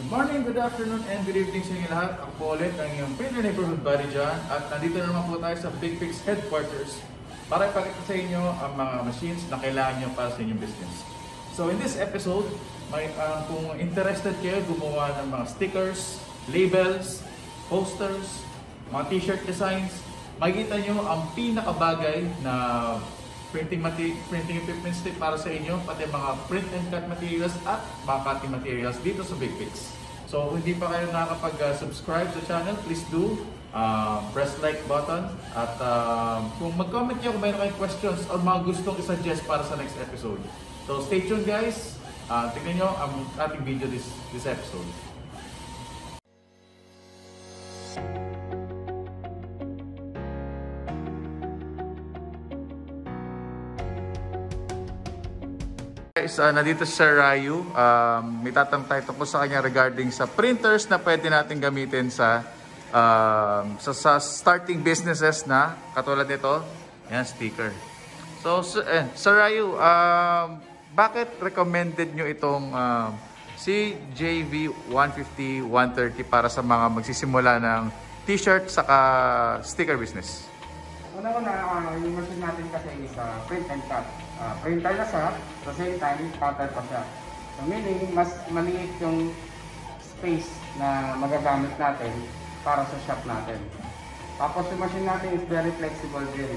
Good morning, good afternoon, and good evening sa inyo lahat. Ako po ulit ang iyong Premier Neighborhood Buddy dyan. At nandito na naman po tayo sa Big Fix Headquarters para ipakita sa inyo ang mga machines na kailangan nyo para sa inyong business. So in this episode, may, uh, kung interested kayo gumawa ng mga stickers, labels, posters, mga t-shirt designs, makikita nyo ang pinakabagay na printing mati printing equipment stick para sa inyo, pati mga print and cut materials at mga materials dito sa Big Fix. So kung hindi pa kayo nakakapag-subscribe sa channel, please do. Uh, press like button at uh, kung mag-comment nyo kung mayroon kayong questions or mga gustong i-suggest para sa next episode. So stay tuned guys. Uh, tignan nyo ang ating video this, this episode. Uh, nandito si Sir Rayu. Um, may tatanong tayo tungkol sa kanya regarding sa printers na pwede natin gamitin sa, um, sa, sa starting businesses na katulad nito. Yan, sticker. So, eh, Sir Rayu, um, bakit recommended nyo itong um, CJV 150-130 para sa mga magsisimula ng t-shirt saka sticker business? Una-una, uh, yung machine natin kasi is uh, print and cut. Uh, printer na siya, at same time, cutter pa siya. So meaning, mas maliit yung space na magagamit natin para sa shop natin. Tapos yung machine natin is very flexible din.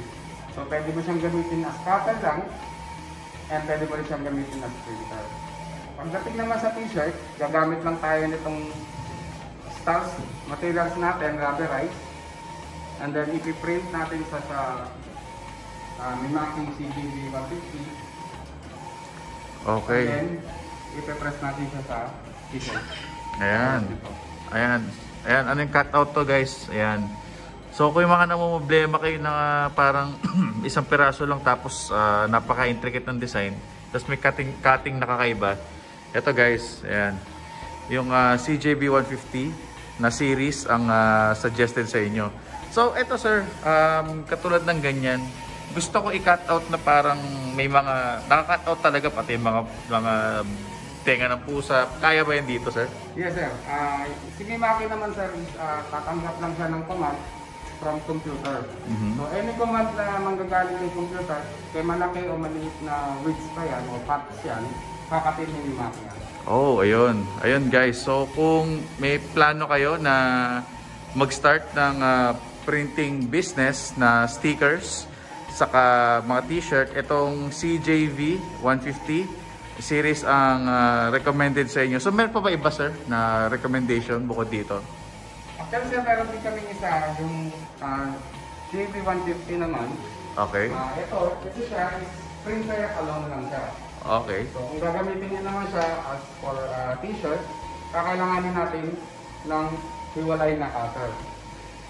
So pwede mo siyang gamitin as cutter lang, and pwede mo rin siyang gamitin as printer. Pagdating naman sa t-shirt, gagamit lang tayo nitong stars, materials natin, rubberized, And then ipiprint natin sa sa uh, Mimaking CGV 150. Okay. And then ipipress natin siya sa t-shirt. Ayan. Ayan. Ayan, ano yung cutout to guys? Ayan. So kung yung mga namumblema kayo na parang isang piraso lang tapos uh, napaka-intricate ng design, tapos may cutting, cutting nakakaiba. Ito guys, ayan. Yung uh, CJB 150 na series ang uh, suggested sa inyo. So ito sir, um, katulad ng ganyan, gusto ko i-cut out na parang may mga, naka-cut out talaga pati mga, mga tenga ng pusa. Kaya ba yan dito sir? Yes sir. Uh, si Mimaki naman sir, uh, tatanggap lang siya ng command from computer. Mhm. So any command na manggagaling ng computer, kay malaki o maliit na widths pa yan o parts yan, kakatin ni Mimaki yan. Oh, ayun. Ayun guys. So kung may plano kayo na mag-start ng ah, printing business na stickers saka mga t-shirt, itong CJV 150 series ang ah, recommended sa inyo. So meron pa ba iba sir na recommendation bukod dito? Actually sir, meron din kami isa, yung uh, JB 150 naman. Okay. Ah, ito, ito siya is printer alone lang siya. Okay. So kung gagamitin niyo naman siya as for uh, t-shirt, kakailanganin natin ng hiwalay na cutter.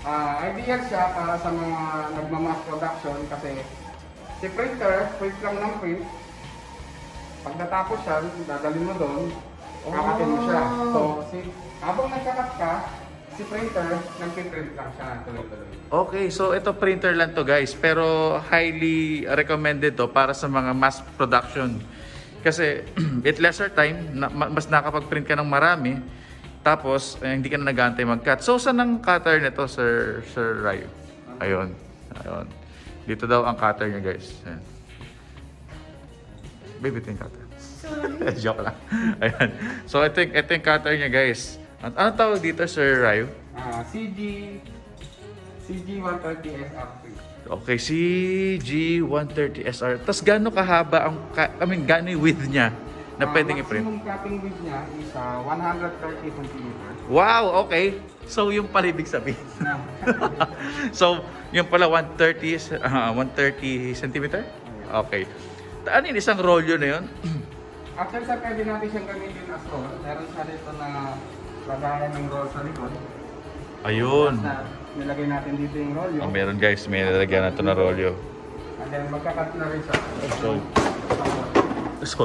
Ah, ideal siya para sa mga nagmamass production kasi si printer, print lang ng print. Pag natapos siya, dadalhin mo doon, kakatin mo siya. So, si, habang nagkakat ka, si printer, nagpiprint lang siya tuloy-tuloy. Okay, so ito printer lang to guys, pero highly recommended to para sa mga mass production. Kasi it lesser time, na, ma- mas nakapag-print ka ng marami, tapos eh, hindi ka na nag-aantay mag-cut. So saan ang cutter nito, Sir Sir Rayo? Ayun. Ayun. Dito daw ang cutter niya, guys. Ayan. Baby, ito yung cutter. Joke lang. Ayan. So ito yung, ito yung cutter niya, guys. At ano tawag dito, Sir Rayo? Ah, CG, CG 130 SR3. Okay, CG130SR. Tapos gaano kahaba ang, ka, I mean, gaano yung width niya na pwedeng i-print? Maximum cutting width niya is ah, 130 cm. Wow, okay. So, yung pala ibig sabihin. so, yung pala 130, is- ah, 130 centimeter? Okay. Ano yun, isang rolyo na yun? Actually, sir, pwede natin siyang gamitin as roll. Meron siya dito na lagayan ng roll sa likod. Ayun. Na nilagay natin dito yung roll. Oh, meron guys, may nalagyan na ito na rolyo. And then magkakat na rin siya. So, so,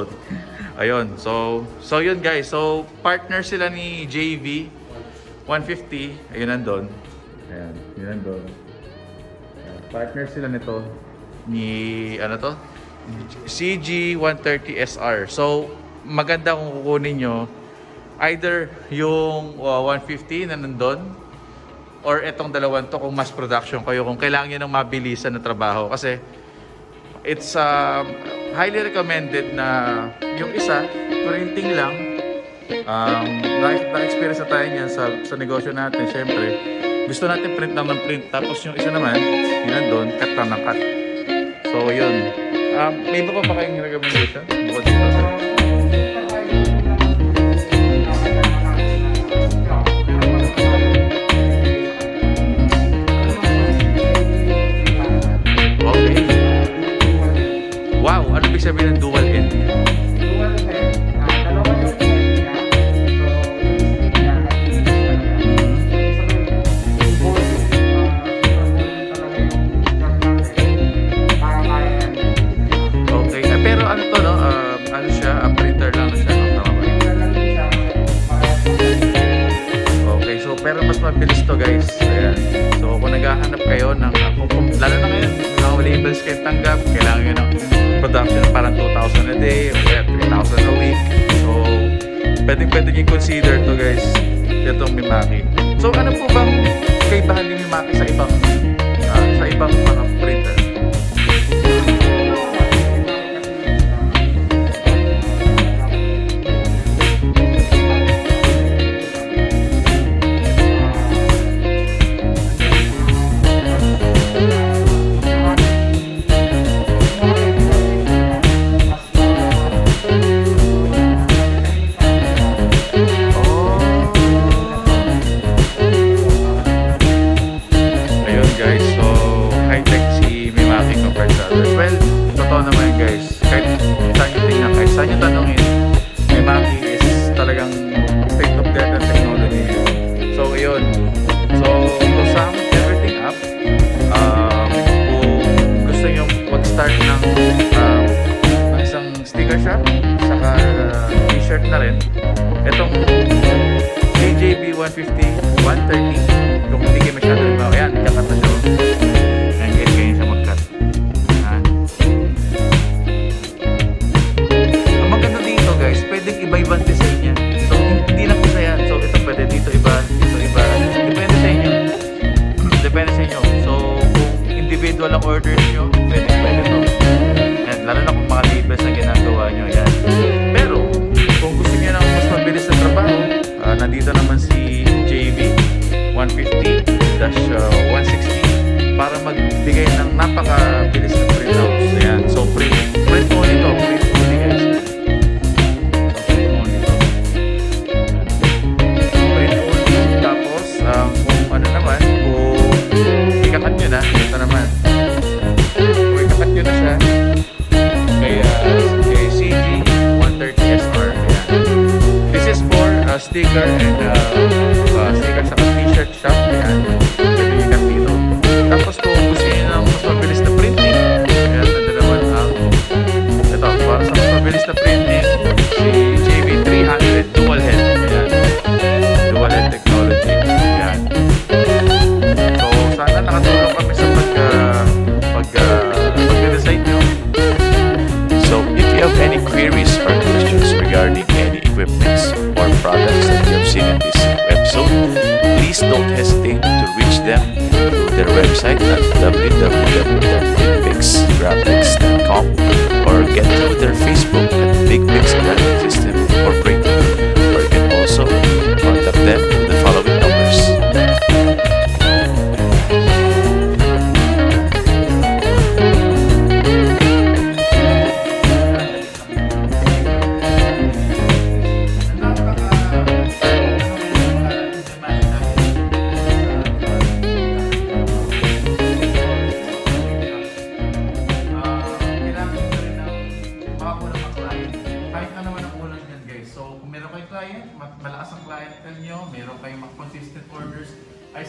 ayun. So, so yun guys. So, partner sila ni JV 150. Ayun nandun. Ayan, yun nandun. Ayan, partner sila nito ni, ano to? CG130SR. So, maganda kung kukunin nyo either yung uh, 150 na nandun or itong dalawang to kung mass production kayo kung kailangan nyo ng mabilisan na trabaho kasi it's um, highly recommended na yung isa printing lang. Um, na- na-experience na tayo niyan sa, sa negosyo natin syempre. Gusto natin print lang ng print. Tapos yung isa naman yun nandun cut lang ng cut. So yun. Um, may iba pa ba kayong recommendation bukod wow ano ibig sabihin ng dual end. Okay. Eh, pero ano to no? Um, ano siya? Ah, printer lang siya no? Tama ba? Okay, so pero mas mabilis to guys. Ayan. So kung naghahanap kayo ng, uh, kung, kung, lalo na ngayon, mga labels kayo tanggap, kailangan 1,000 a day, we have 3,000 a week. So, pwedeng pwede nyo consider to guys, itong Mimaki. So, ano po bang kaibahan ni Mimaki sa ibang, uh, sa ibang mga t-shirt na rin, itong KJB 150, 130. Kung hindi kayo masyado rin mga yan, kakat na siya. Website at www.bigpixgraphics.com or get through their Facebook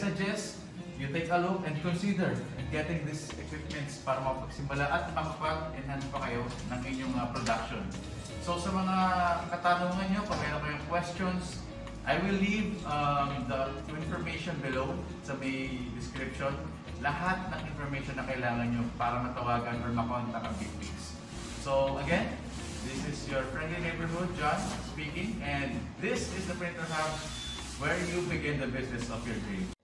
suggest you take a look and consider getting these equipments para mapagsimula at makapag-enhance pa kayo ng inyong uh, production. So sa mga katanungan nyo, kung meron kayong questions, I will leave um, the information below sa may description. Lahat ng information na kailangan nyo para matawagan or makontak ang Big Pigs. So again, This is your friendly neighborhood, John, speaking, and this is the Printer House where you begin the business of your dreams.